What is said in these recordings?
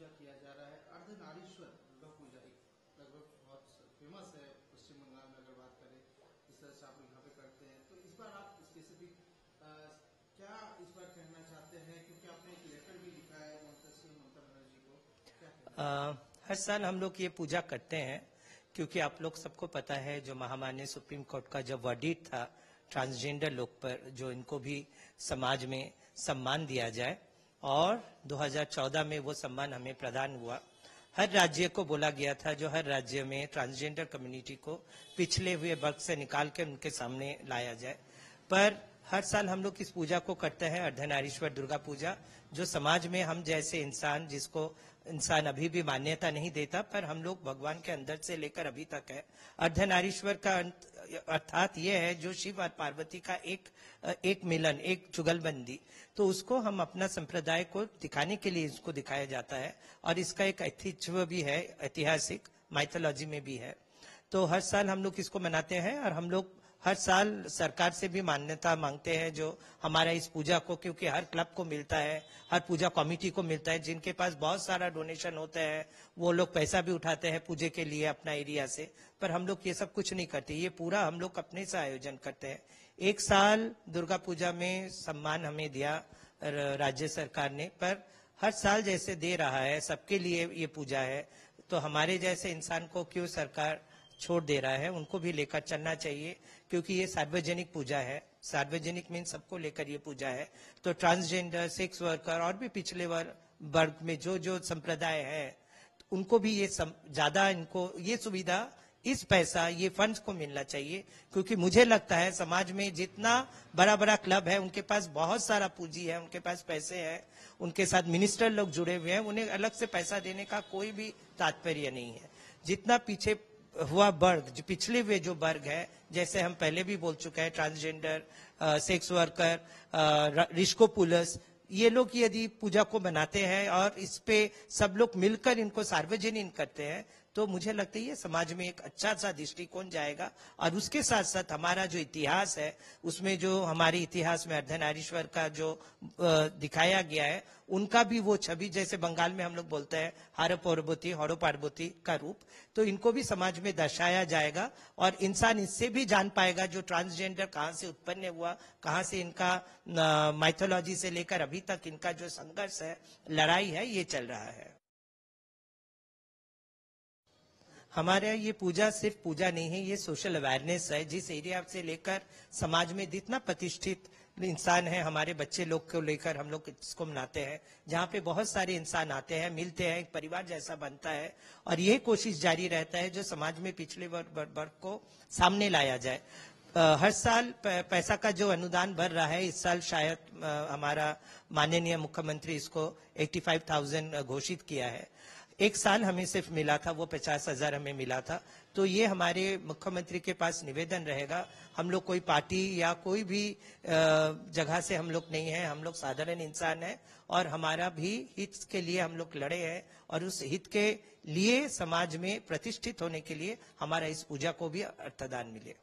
पूजा किया जा रहा है। अर्धनारीश्वर दुर्गा पूजा एक लगभग बहुत फ़ेमस है, पश्चिम बंगाल में अगर बात करें, इस तरह से आप यहाँ पे करते हैं। तो इस बार आप स्पेसिफिक क्या इस बार कहना चाहते हैं? क्योंकि आपने एक लेटर भी लिखा है, ममता ममता बनर्जी को। हर साल हम लोग ये पूजा करते हैं, क्योंकि आप लोग सबको पता है, जो महामान्य सुप्रीम कोर्ट का जब वर्डिट था ट्रांसजेंडर लोग पर, जो इनको भी समाज में सम्मान दिया जाए और 2014 में वो सम्मान हमें प्रदान हुआ। हर राज्य को बोला गया था जो हर राज्य में ट्रांसजेंडर कम्युनिटी को पिछले हुए वर्ग से निकाल के उनके सामने लाया जाए। पर हर साल हम लोग इस पूजा को करते हैं अर्धनारीश्वर दुर्गा पूजा, जो समाज में हम जैसे इंसान जिसको इंसान अभी भी मान्यता नहीं देता, पर हम लोग भगवान के अंदर से लेकर अभी तक है। अर्धनारीश्वर का अंत- अर्थात ये है, जो शिव और पार्वती का एक एक मिलन, एक चुगलबंदी तो उसको हम अपना संप्रदाय को दिखाने के लिए इसको दिखाया जाता है। और इसका एक ऐतिह्य भी है, ऐतिहासिक माइथोलॉजी में भी है। तो हर साल हम लोग इसको मनाते हैं और हम लोग हर साल सरकार से भी मान्यता मांगते हैं जो हमारा इस पूजा को, क्योंकि हर क्लब को मिलता है, हर पूजा कमेटी को मिलता है, जिनके पास बहुत सारा डोनेशन होता है, वो लोग पैसा भी उठाते हैं पूजे के लिए अपना एरिया से। पर हम लोग ये सब कुछ नहीं करते, ये पूरा हम लोग अपने से आयोजन करते हैं। एक साल दुर्गा पूजा में सम्मान हमें दिया राज्य सरकार ने, पर हर साल जैसे दे रहा है, सबके लिए ये पूजा है। तो हमारे जैसे इंसान को क्यों सरकार छोड़ दे रहा है, उनको भी लेकर चलना चाहिए, क्योंकि ये सार्वजनिक पूजा है। सार्वजनिक मीन सबको लेकर ये पूजा है। तो ट्रांसजेंडर सेक्स वर्कर और भी पिछले वर्ग में जो जो संप्रदाय है, उनको भी ये ज़्यादा इनको, ये सुविधा, इस पैसा, ये फंड्स को मिलना चाहिए, क्योंकि मुझे लगता है समाज में जितना बड़ा बड़ा क्लब है, उनके पास बहुत सारा पूंजी है, उनके पास पैसे है, उनके साथ मिनिस्टर लोग जुड़े हुए हैं, उन्हें अलग से पैसा देने का कोई भी तात्पर्य नहीं है। जितना पीछे हुआ वर्ग जो पिछले हुए जो वर्ग है, जैसे हम पहले भी बोल चुके हैं ट्रांसजेंडर सेक्स वर्कर रिश्को पुलिस, ये लोग यदि पूजा को बनाते हैं और इस पे सब लोग मिलकर इनको सार्वजनिक करते हैं तो मुझे लगता है ये समाज में एक अच्छा सा दृष्टिकोण जाएगा। और उसके साथ साथ हमारा जो इतिहास है, उसमें जो हमारे इतिहास में अर्धनारीश्वर का जो दिखाया गया है, उनका भी वो छवि जैसे बंगाल में हम लोग बोलते हैं, हर पार्वती, हरो पार्वती का रूप तो इनको भी समाज में दर्शाया जाएगा। और इंसान इससे भी जान पाएगा जो ट्रांसजेंडर कहाँ से उत्पन्न हुआ, कहाँ से इनका माइथोलॉजी से लेकर अभी तक इनका जो संघर्ष है, लड़ाई है, ये चल रहा है। हमारे ये पूजा सिर्फ़ पूजा नहीं है ये सोशल अवेयरनेस है। जिस एरिया से लेकर समाज में जितना प्रतिष्ठित इंसान है हमारे बच्चे लोग को लेकर हम लोग इसको मनाते हैं। जहाँ पे बहुत सारे इंसान आते हैं मिलते हैं एक परिवार जैसा बनता है और ये कोशिश जारी रहता है जो समाज में पिछले वर्ग को सामने लाया जाए। अ, हर साल पैसा का जो अनुदान बढ़ रहा है इस साल शायद अ, हमारा माननीय मुख्यमंत्री इसको 85,000 घोषित किया है। एक साल हमें सिर्फ़ मिला था, वो पचास हज़ार हमें मिला था। तो ये हमारे मुख्यमंत्री के पास निवेदन रहेगा। हम लोग कोई पार्टी या कोई भी जगह से हम लोग नहीं है। हम लोग साधारण इंसान है और हमारा भी हित के लिए हम लोग लड़े हैं और उस हित के लिए समाज में प्रतिष्ठित होने के लिए हमारा इस पूजा को भी अर्थदान मिले।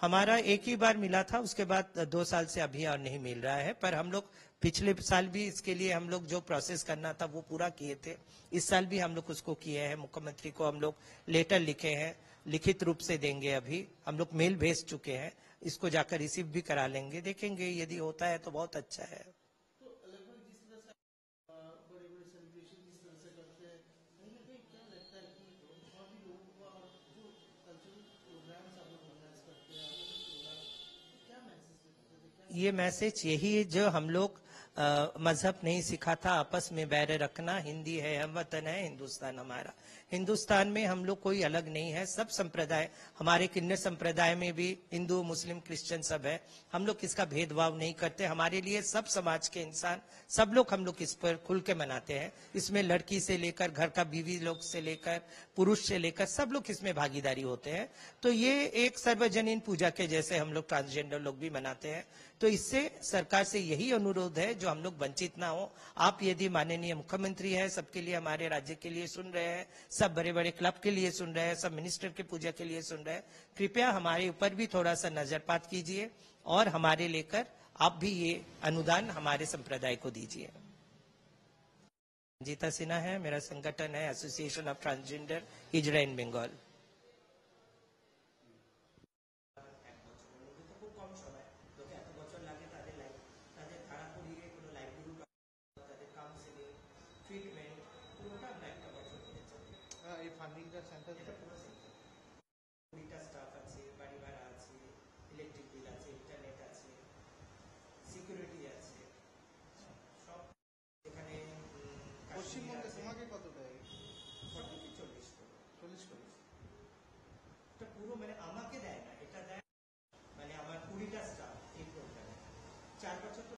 हमारा एक ही बार मिला था, उसके बाद दो साल से अभी और नहीं मिल रहा है, पर हम लोग पिछले साल भी इसके लिए हम लोग जो प्रोसेस करना था, वो पूरा किए थे। इस साल भी हम लोग उसको किए हैं, मुख्यमंत्री को हम लोग लेटर लिखे हैं, लिखित रूप से देंगे अभी। हम लोग मेल भेज चुके हैं, इसको जाकर रिसीव भी करा लेंगे। देखेंगे, यदि होता है तो बहुत अच्छा है। ये मैसेज यही है जो हम लोग मज़हब नहीं सिखाता आपस में बैर रखना, हिंदी है, हम वतन है, हिंदुस्तान हमारा। हिंदुस्तान में हम लोग कोई अलग नहीं है, सब संप्रदाय, हमारे किन्नर संप्रदाय में भी हिंदू, मुस्लिम, क्रिश्चियन सब है। हम लोग किसका भेदभाव नहीं करते, हमारे लिए सब समाज के इंसान, सब लोग हम लोग इस पर खुल के मनाते हैं। इसमें लड़की से लेकर, घर का बीवी लोग से लेकर, पुरुष से लेकर, सब लोग इसमें भागीदारी होते हैं। तो ये एक सर्वजनीन पूजा के जैसे हम लोग ट्रांसजेंडर लोग भी मनाते हैं। तो इससे सरकार से यही अनुरोध है, जो हम लोग वंचित ना हो। आप यदि माननीय मुख्यमंत्री है, सबके लिए हमारे राज्य के लिए सुन रहे हैं, सब बड़े बड़े क्लब के लिए सुन रहे हैं, सब मिनिस्टर के पूजा के लिए सुन रहे हैं, कृपया हमारे ऊपर भी थोड़ा सा नजरपात कीजिए और हमारे लेकर आप भी ये अनुदान हमारे संप्रदाय को दीजिए। जीता सिन्हा है, मेरा संगठन है association of transgender Hijra in Bengal the sentence.